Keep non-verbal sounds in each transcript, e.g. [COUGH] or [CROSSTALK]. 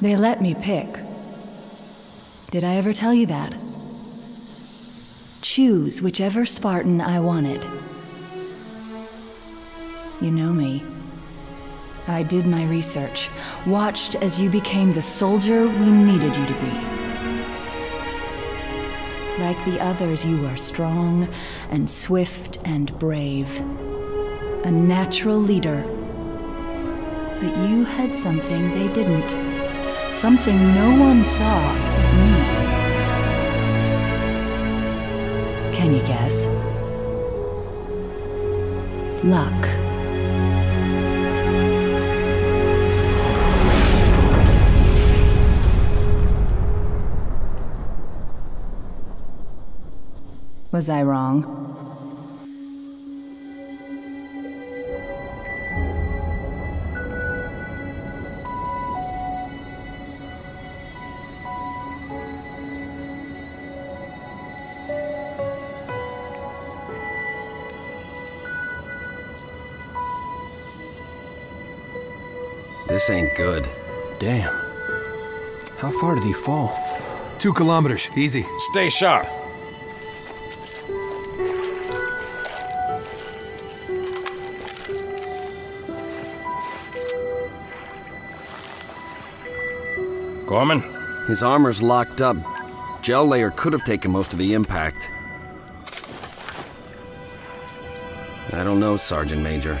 They let me pick. Did I ever tell you that? Choose whichever Spartan I wanted. You know me. I did my research, watched as you became the soldier we needed you to be. Like the others, you are strong and swift and brave. A natural leader. But you had something they didn't. Something no one saw but me. Can you guess? Luck. Was I wrong? This ain't good. Damn. How far did he fall? Two kilometers, easy. Stay sharp. Gorman? His armor's locked up. Gel layer could have taken most of the impact. I don't know, Sergeant Major.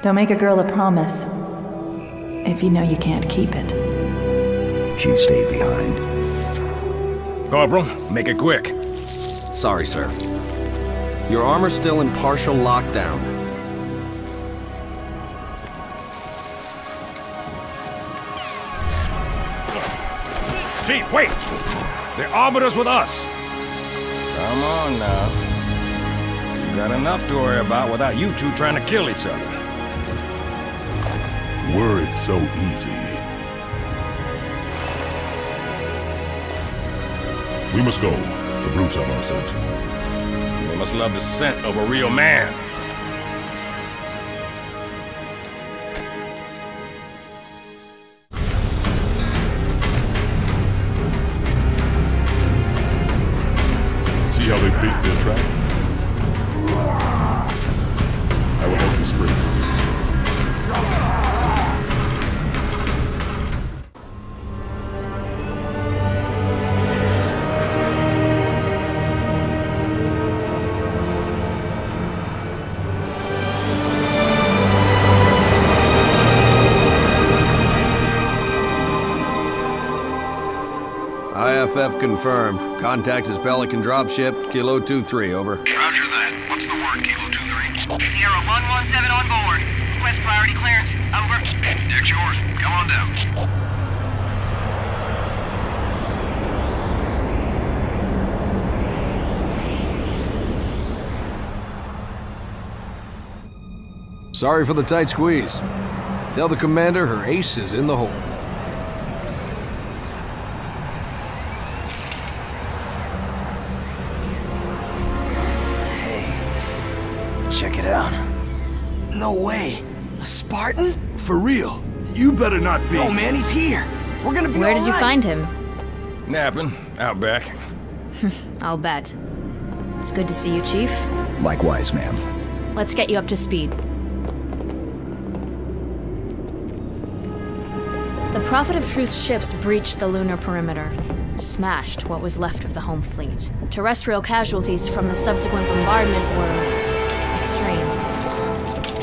Don't make a girl a promise. If you know you can't keep it. She stayed behind. Corporal, make it quick. Sorry, sir. Your armor's still in partial lockdown. Chief, wait! They're arbiters with us! Come on now. You got enough to worry about without you two trying to kill each other. Were it so easy. We must go. The brutes have our scent. They must love the scent of a real man. IFF confirmed. Contact is Pelican dropship, Kilo 23, over. Roger that. What's the word, Kilo 2-3? Sierra 117 on board. Request priority clearance. Over. Deck's yours. Come on down. Sorry for the tight squeeze. Tell the commander her ace is in the hole. Way. A Spartan? For real. You better not be. Oh man, he's here. We're gonna be Where did you find him? Napping, out back. [LAUGHS] I'll bet. It's good to see you, Chief. Likewise, ma'am. Let's get you up to speed. The Prophet of Truth's ships breached the lunar perimeter, smashed what was left of the home fleet. Terrestrial casualties from the subsequent bombardment were extreme.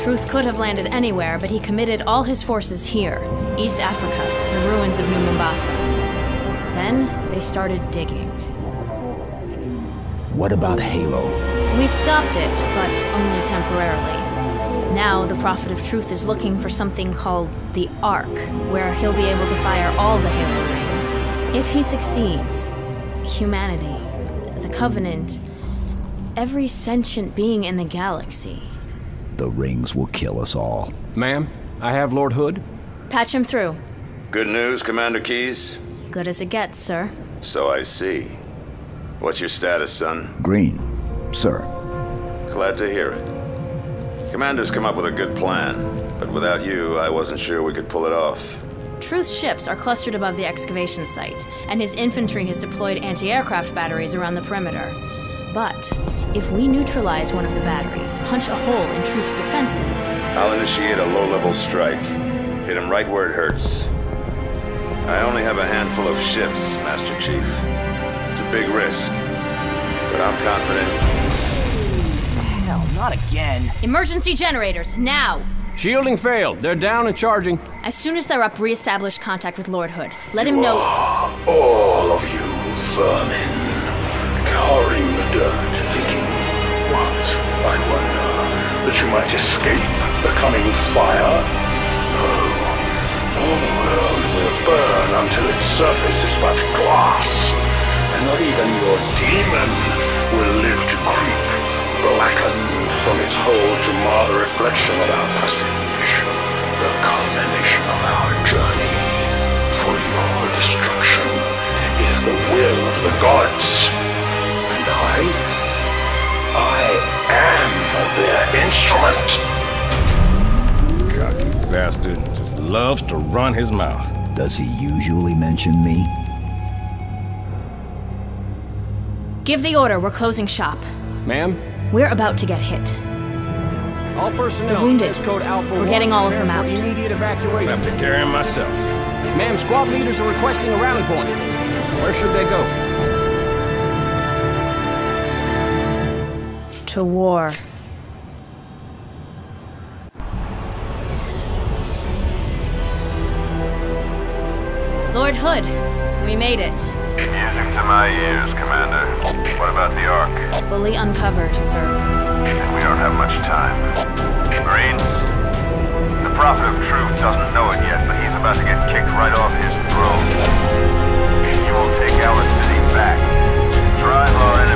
Truth could have landed anywhere, but he committed all his forces here, East Africa, the ruins of New Mombasa. Then they started digging. What about Halo? We stopped it, but only temporarily. Now, the Prophet of Truth is looking for something called the Ark, where he'll be able to fire all the Halo rings. If he succeeds, humanity, the Covenant, every sentient being in the galaxy. The rings will kill us all. Ma'am, I have Lord Hood. Patch him through. Good news, Commander Keyes? Good as it gets, sir. So I see. What's your status, son? Green, sir. Glad to hear it. Commander's come up with a good plan, but without you, I wasn't sure we could pull it off. Truth's ships are clustered above the excavation site, and his infantry has deployed anti aircraft batteries around the perimeter. But if we neutralize one of the batteries, punch a hole in Truth's defenses. I'll initiate a low level strike. Hit him right where it hurts. I only have a handful of ships, Master Chief. It's a big risk, but I'm confident Hell, not again. Emergency generators, now! Shielding failed. They're down and charging. As soon as they're up, re-establish contact with Lord Hood. Let him know. All of you vermin, cowering I wonder, that you might escape the coming fire? No. All the world will burn until its surface is but glass, and not even your demon will live to creep blackened from its hole to mar the reflection of our passage, the culmination of our journey. For your destruction is the will of the gods, and I, I am their instrument. Cocky bastard just loves to run his mouth. Does he usually mention me? Give the order, we're closing shop. Ma'am? We're about to get hit. All personnel. The wounded. Code Alpha We're getting all of them out. Immediate evacuation. I have to carry him myself. Ma'am, squad leaders are requesting a rally point. Where should they go? To war. Lord Hood, we made it. Music to my ears, Commander. What about the Ark? Fully uncovered, sir. We don't have much time. Marines, the Prophet of Truth doesn't know it yet, but he's about to get kicked right off his throne. You will take our city back. Drive our enemy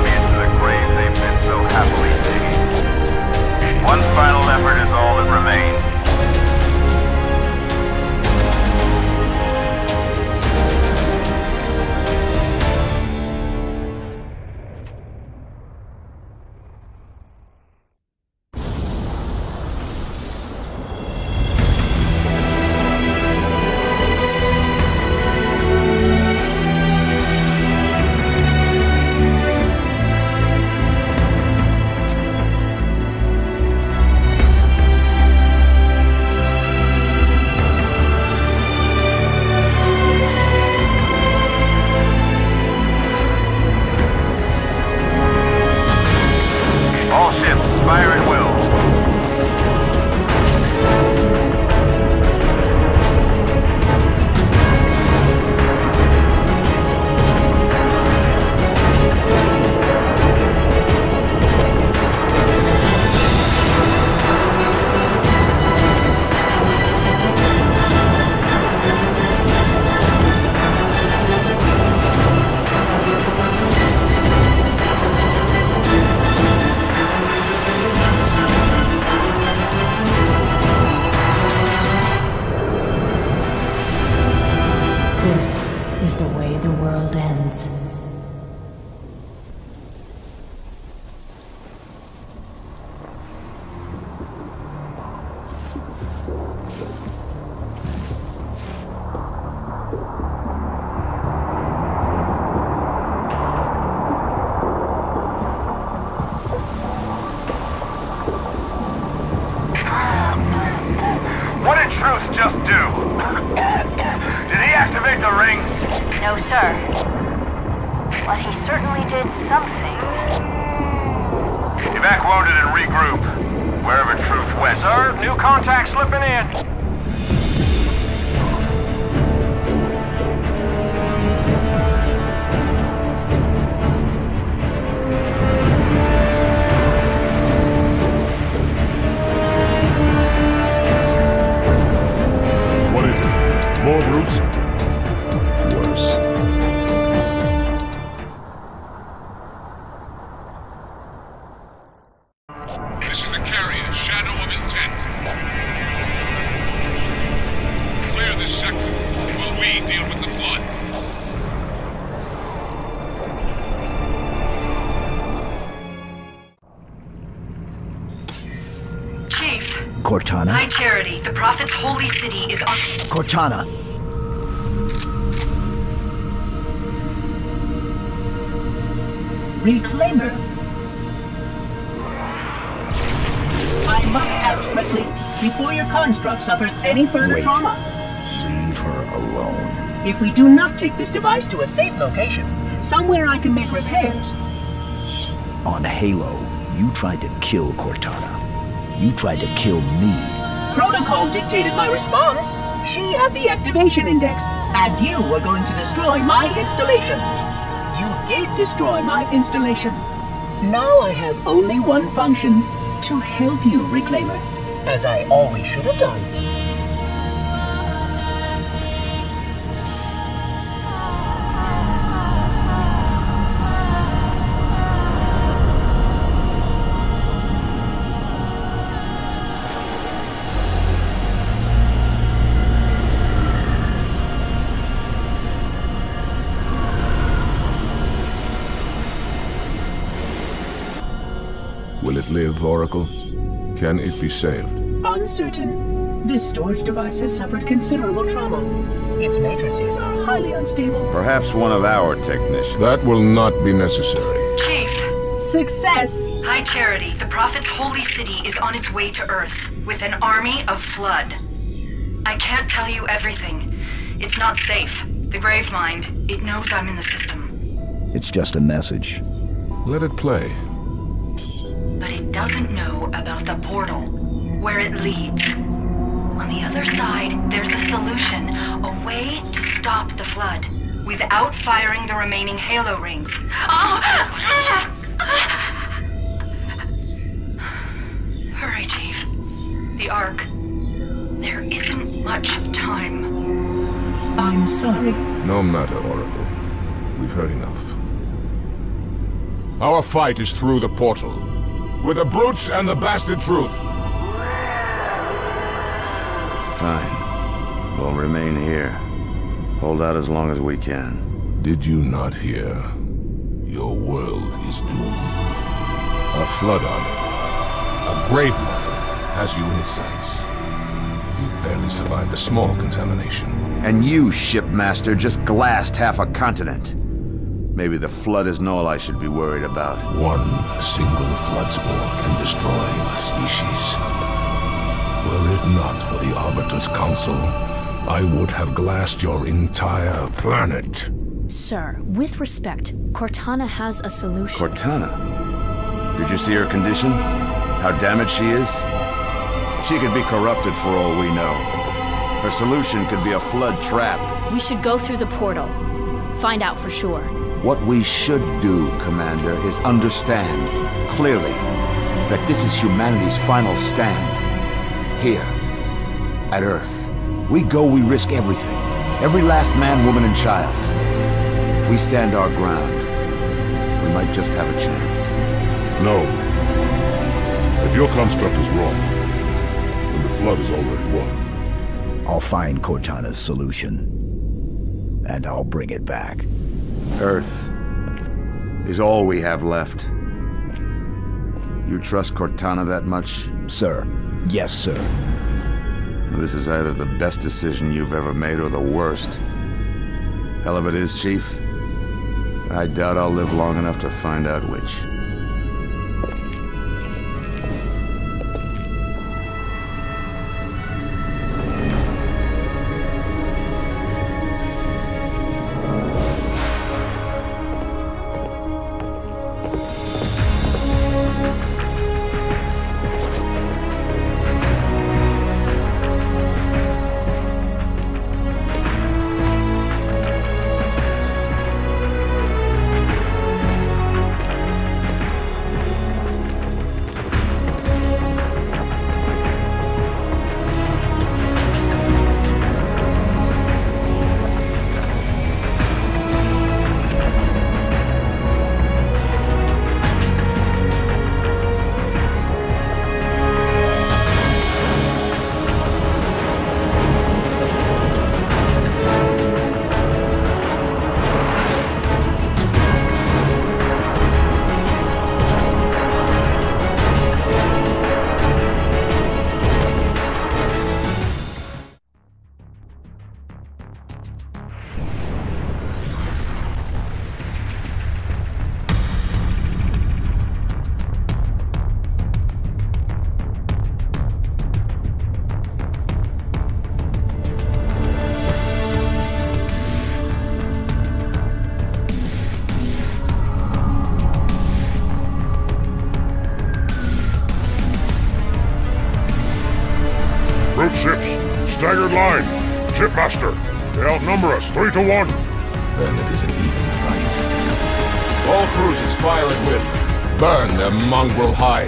into the grave been so happily digging. One final effort is all that remains. Clear while we deal with the flood. Chief. Cortana? High Charity, the Prophet's holy city is on. Cortana! Reclaimer. I must act quickly before your construct suffers any further Wait. trauma. Alone. If we do not take this device to a safe location, somewhere I can make repairs, On Halo, you tried to kill Cortana. You tried to kill me. protocol dictated my response. She had the activation index, and you were going to destroy my installation. You did destroy my installation. Now I have only one function to help you, Reclaimer, as I always should have done. Will Oracle? Can it be saved? Uncertain. This storage device has suffered considerable trauma. Its matrices are highly unstable. Perhaps one of our technicians. That will not be necessary. Chief. Success! High Charity, the Prophet's holy city is on its way to Earth with an army of Flood. I can't tell you everything. It's not safe. The Gravemind, it knows I'm in the system. It's just a message. Let it play. But it doesn't know about the portal, where it leads. On the other side, there's a solution, a way to stop the flood, without firing the remaining Halo rings. Oh! Hurry, Chief. The Ark. There isn't much time. I'm sorry. No matter, Oracle. We've heard enough. Our fight is through the portal. With the brutes and the bastard truth. Fine. We'll remain here. Hold out as long as we can. Did you not hear? Your world is doomed. A flood on army. A grave mother has you in its sights. You barely survived a small contamination. And you, shipmaster, just glassed half a continent. Maybe the flood isn't all I should be worried about. One single flood spore can destroy a species. Were it not for the Arbiter's counsel, I would have glassed your entire planet. Sir, with respect, Cortana has a solution. Cortana? Did you see her condition? How damaged she is? She could be corrupted for all we know. Her solution could be a flood trap. We should go through the portal. Find out for sure. What we should do, Commander, is understand clearly that this is humanity's final stand. Here, at Earth. We go, we risk everything. Every last man, woman, and child. If we stand our ground, we might just have a chance. No. If your construct is wrong, then the Flood is already won. I'll find Cortana's solution. And I'll bring it back. Earth is all we have left. You trust Cortana that much? Sir. Yes, sir. This is either the best decision you've ever made or the worst. Hell of it is, Chief. I doubt I'll live long enough to find out which. To one. Then it is an even fight. All cruisers fire at will. Burn their mongrel hides.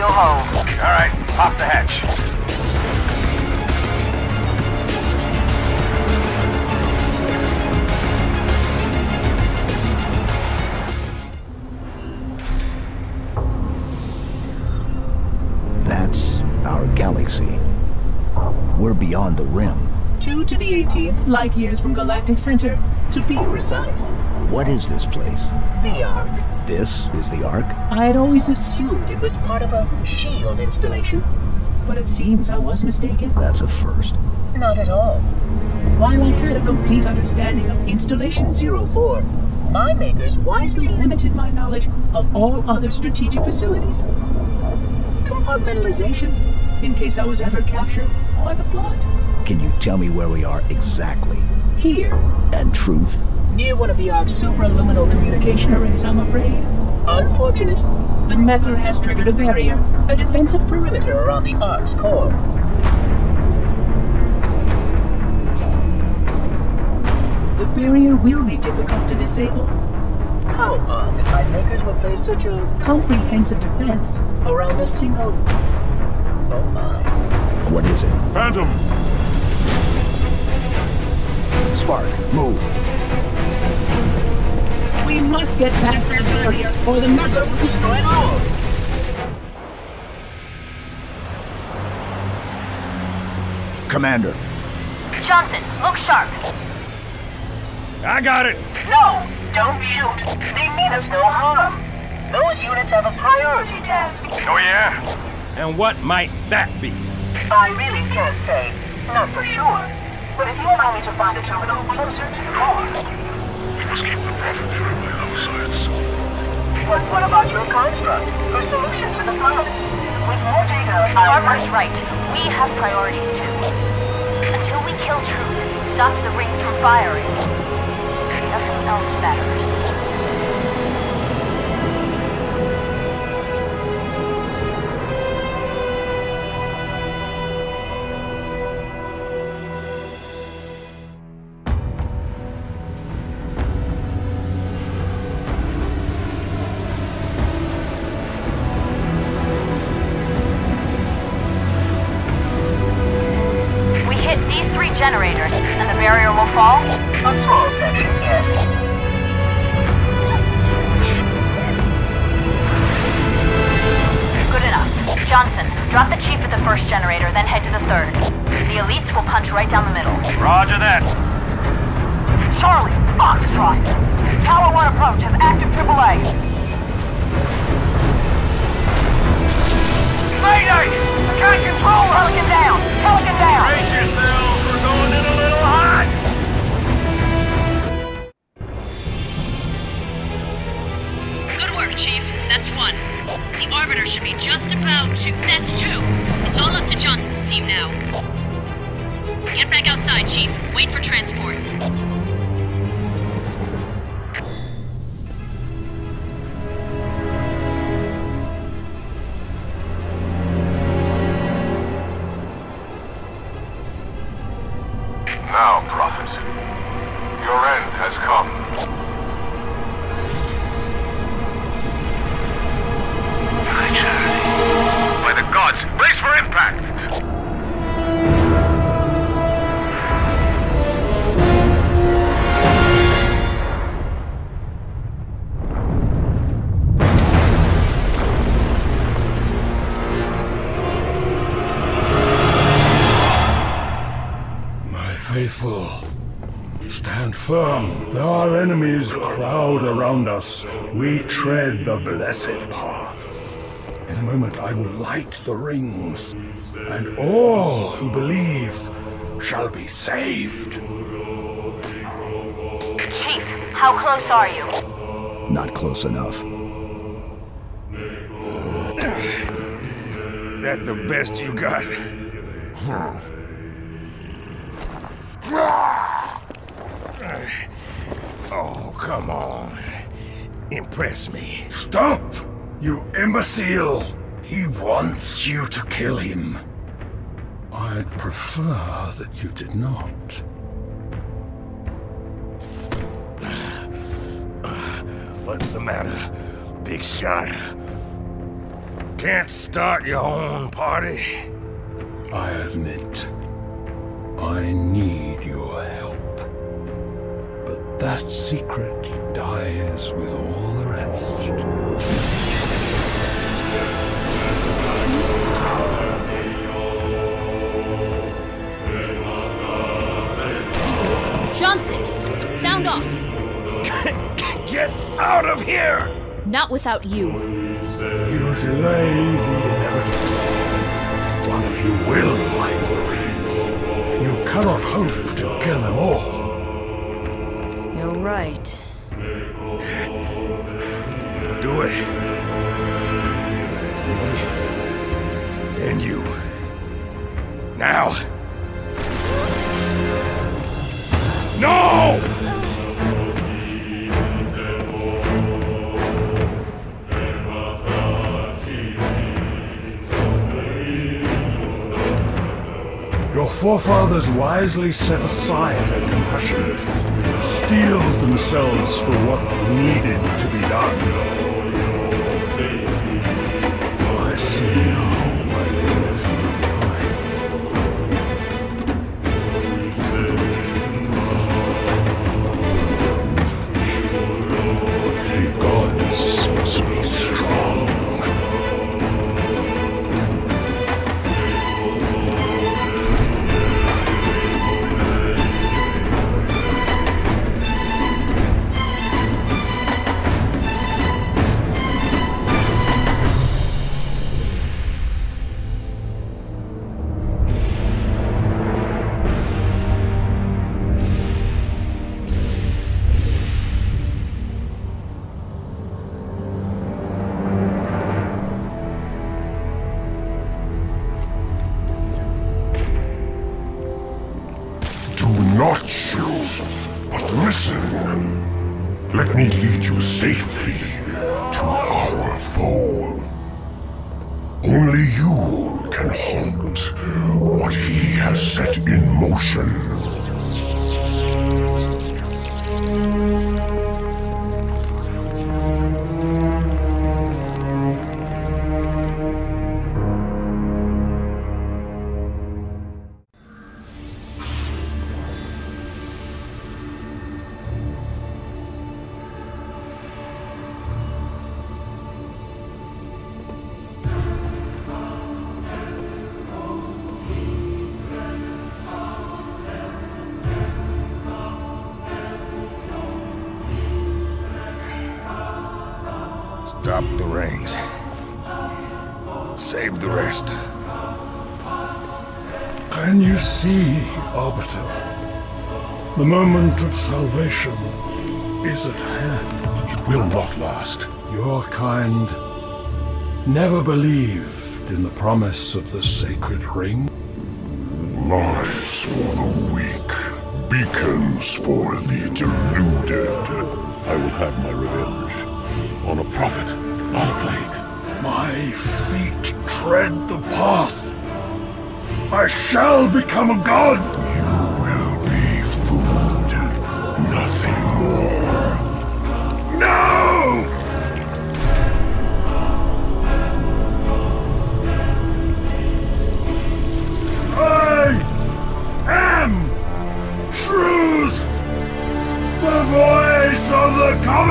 But she'll. All right, pop the hatch. That's our galaxy. We're beyond the rim. Two to the 18th, light years from Galactic Center, to be precise. What is this place? The Ark. This is the Ark? I had always assumed it was part of a shield installation, but it seems I was mistaken. That's a first. Not at all. While I had a complete understanding of Installation 04, my makers wisely limited my knowledge of all other strategic facilities. Compartmentalization, in case I was ever captured by the Flood. Can you tell me where we are exactly? Here, And truth? Near one of the Ark's supraluminal communication arrays, I'm afraid. Unfortunate, the meddler has triggered a barrier, a defensive perimeter around the Ark's core. The barrier will be difficult to disable. How odd that my makers would place such a comprehensive defense around a single. Oh my. What is it? Phantom! Spark, move. We must get past that barrier, or the meddler will destroy it all. Commander, Johnson, look sharp. I got it. No, don't shoot. They mean us no harm. Those units have a priority task. Oh, yeah? And what might that be? I really can't say. Not for sure. But if you allow me to find a terminal closer to the core. We must keep the Prophet very well, Science. But what about your construct? Her solution to the flood? With more data, I Armor's right. We have priorities too. Until we kill Truth, stop the rings from firing. Nothing else matters. The chief at the first generator, then head to the third. The elites will punch right down the middle. Roger that. Charlie, Foxtrot. Tower 1 approach has active AAA. Mayday! I can't control her! Pelican down! Pelican down! Brace yourselves, we're going in a little hot! Good work, Chief. That's one. The Arbiter should be just about to... That's two. It's all up to Johnson's team now. Get back outside, Chief. Wait for transport. Stand firm. There enemies crowd around us. We tread the blessed path. In a moment I will light the rings, and all who believe shall be saved. Chief, how close are you? Not close enough. That the best you got? Hmm. Oh, come on. Impress me. Stop! You imbecile! He wants you to kill him. I'd prefer that you did not. [SIGHS] What's the matter, big shot? Can't start your own party? I admit, I need your help. But that secret dies with all the rest. Johnson, sound off. [LAUGHS] Get out of here! Not without you. You delay the inevitable. One of you will light the rings. You cannot hope to kill them all. You're right. Do it. And you. Now. No! Your forefathers wisely set aside their compassion, steeled themselves for what needed to be done. I see now why they left me behind. You gods must be strong. Safely salvation is at hand. It will not last. Your kind never believed in the promise of the sacred ring. Lies for the weak, beacons for the deluded. I will have my revenge. On a prophet, not a plague. My feet tread the path. I shall become a god.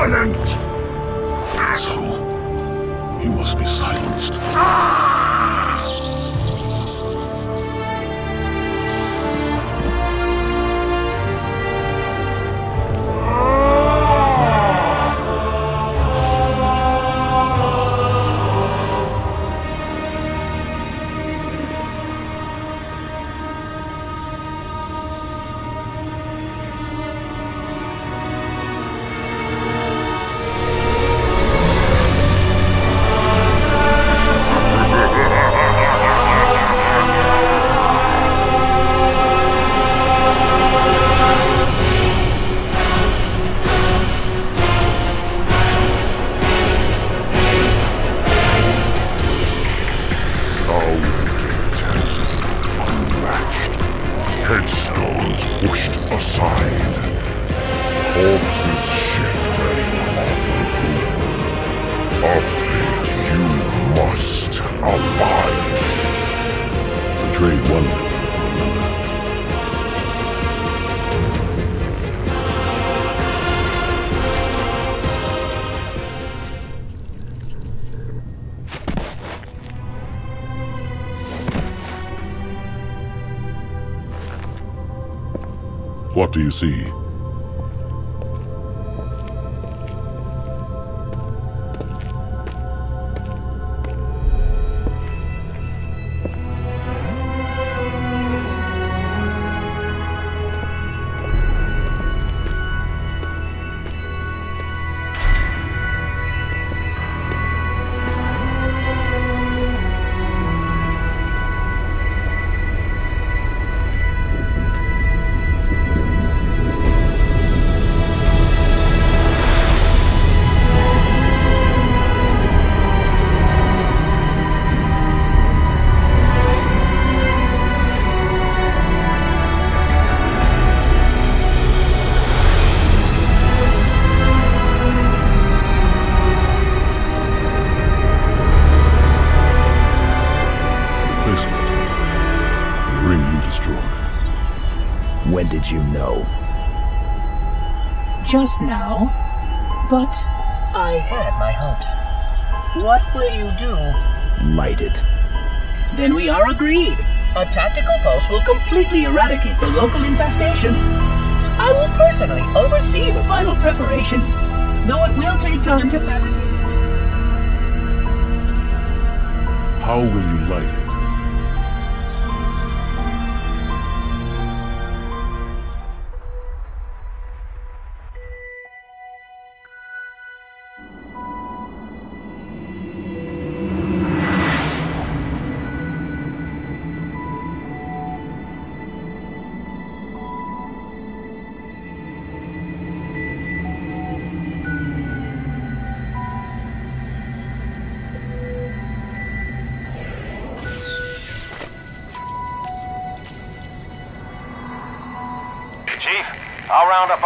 Covenant. So, you must be silenced. I'll What do you see? Had my hopes. What will you do? Light it. Then we are agreed. A tactical pulse will completely eradicate the local infestation. I will personally oversee the final preparations, though it will take time to fabricate. How will you light it?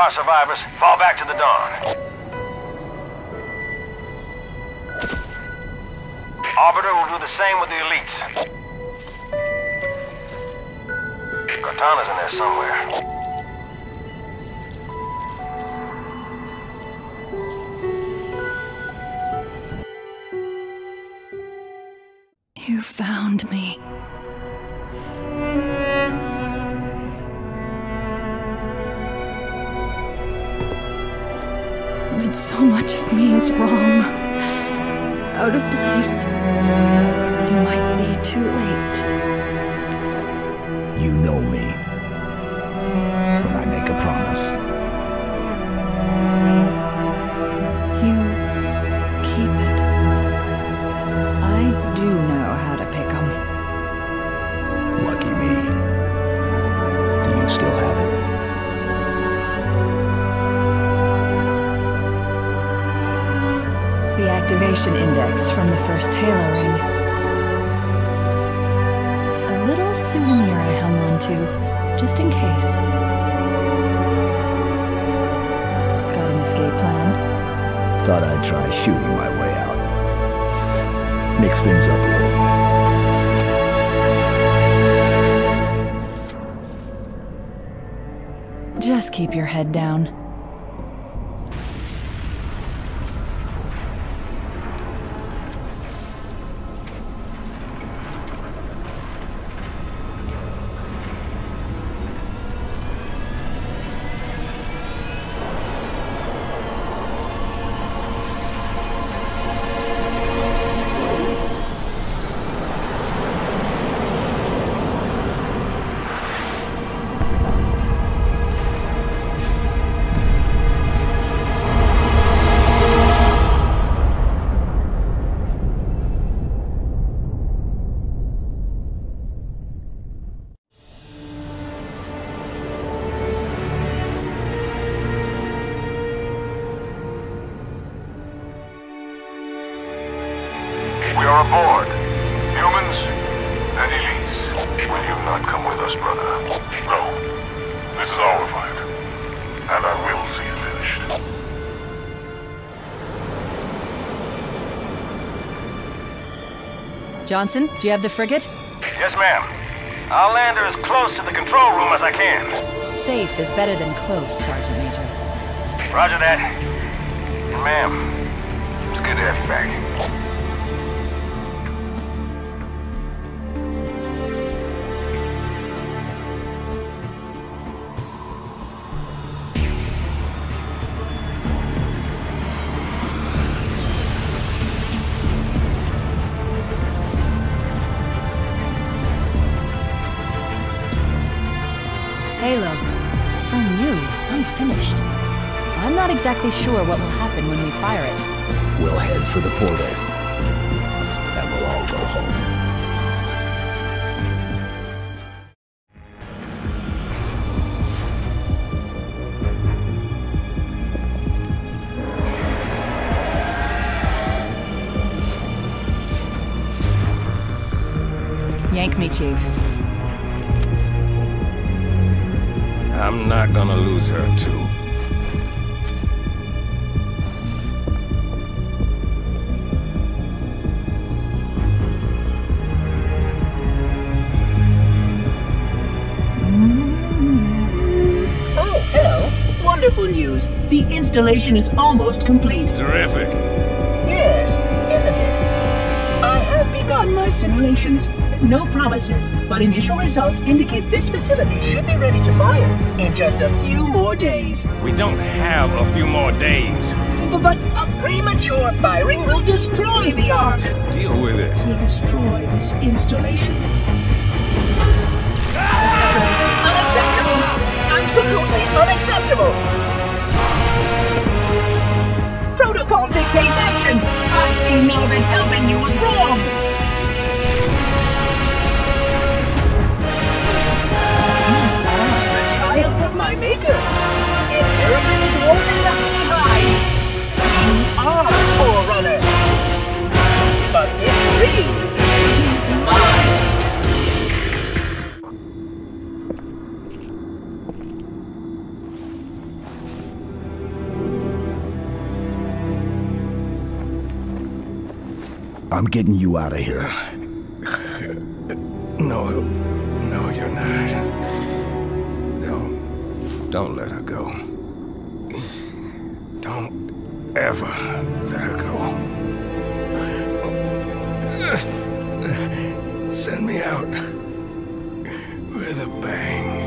Our survivors, fall back to the dawn. Arbiter will do the same with the elites. Cortana's in there somewhere. Out of place. You might be too late. You know me. Thought I'd try shooting my way out. Mix things up a little. Just keep your head down. Johnson, do you have the frigate? Yes, ma'am. I'll land her as close to the control room as I can. Safe is better than close, Sergeant Major. Roger that. And ma'am, it's good to have you back. Exactly sure what will happen when we fire it. We'll head for the portal. And we'll all go home. Yank me, Chief. I'm not gonna lose her, too. Installation is almost complete. Terrific. Yes, isn't it? I have begun my simulations. No promises, but initial results indicate this facility should be ready to fire in just a few more days. We don't have a few more days. B- But a premature firing will destroy the Ark. Deal with it. Will destroy this installation. Unacceptable! Absolutely unacceptable! Dictates action! I see now that helping you was wrong! The triumph of my makers! Inherited of they behind! You are Forerunner! But this ring is mine! I'm getting you out of here. [SIGHS] No, no, you're not. Don't, don't let her go. Don't ever let her go. [SIGHS] Send me out with a bang.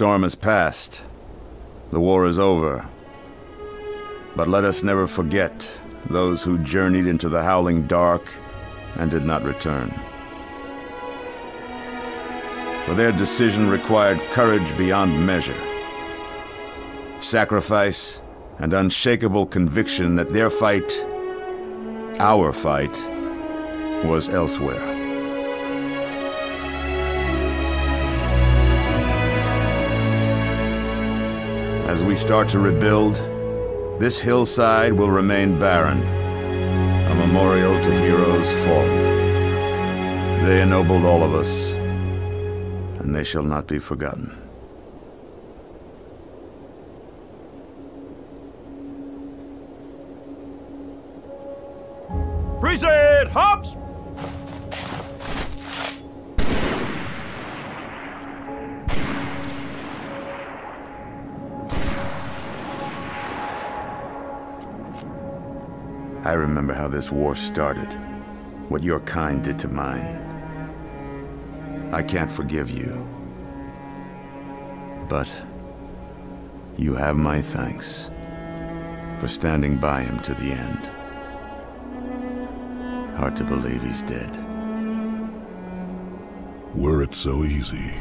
Storm has passed. The war is over. But let us never forget those who journeyed into the howling dark and did not return. For their decision required courage beyond measure, sacrifice, and unshakable conviction that their fight, our fight, was elsewhere. As we start to rebuild, this hillside will remain barren, a memorial to heroes fallen. They ennobled all of us, and they shall not be forgotten. Remember how this war started, what your kind did to mine. I can't forgive you. But you have my thanks for standing by him to the end. Hard to believe he's dead. Were it so easy.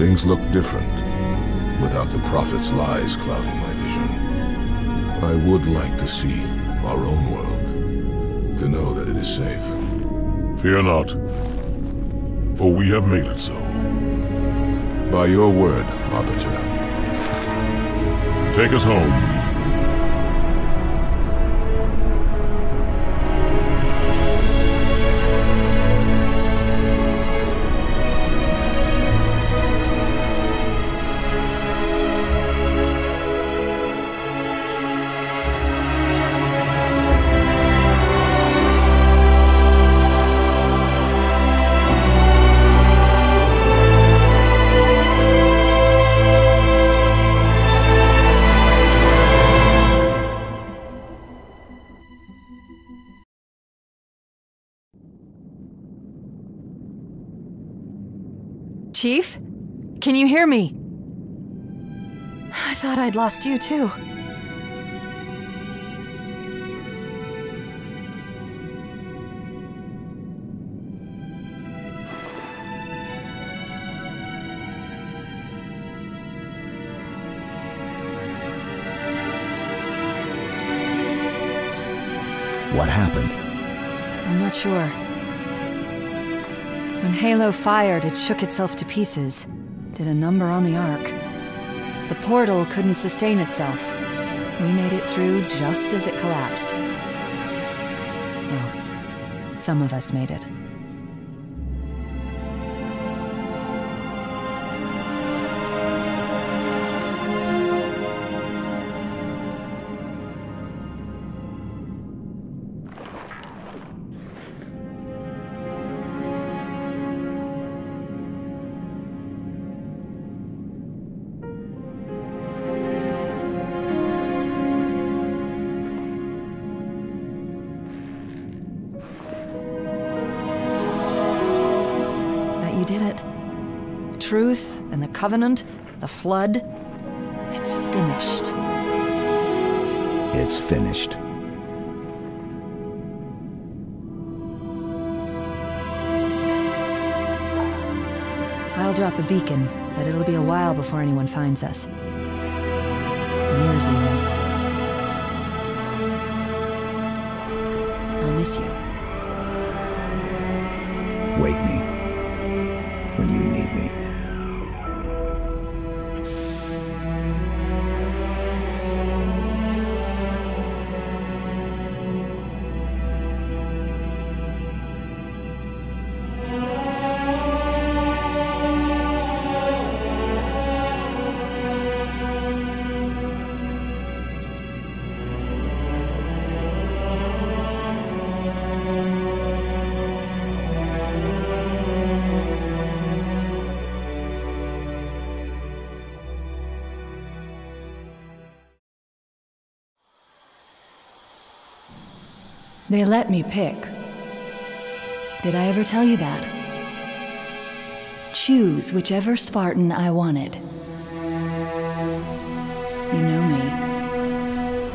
Things look different without the Prophet's lies clouding my vision. I would like to see our own world, to know that it is safe. Fear not, for we have made it so. By your word, Arbiter. Take us home. Hear me? I thought I'd lost you too. What happened? I'm not sure. When Halo fired, it shook itself to pieces. Did a number on the Ark. The portal couldn't sustain itself. We made it through just as it collapsed. Well, some of us made it. Covenant, the Flood. It's finished. It's finished. I'll drop a beacon, but it'll be a while before anyone finds us. Years even. They let me pick. Did I ever tell you that? Choose whichever Spartan I wanted. You know me.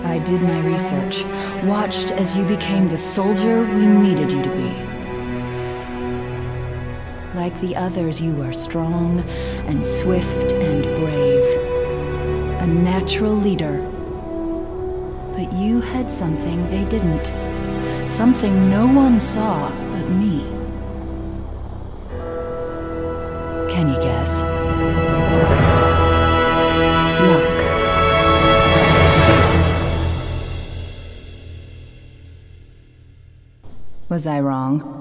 I did my research, watched as you became the soldier we needed you to be. Like the others, you are strong and swift and brave. A natural leader. But you had something they didn't. Something no one saw but me. Can you guess? Luck. Was I wrong?